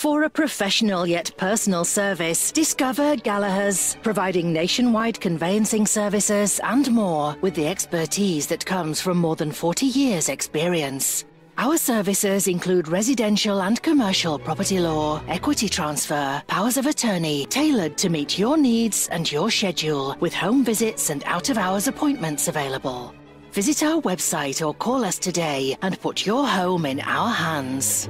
For a professional yet personal service, discover Gallagher's, providing nationwide conveyancing services and more with the expertise that comes from more than 40 years' experience. Our services include residential and commercial property law, equity transfer, powers of attorney, tailored to meet your needs and your schedule, with home visits and out of hours appointments available. Visit our website or call us today and put your home in our hands.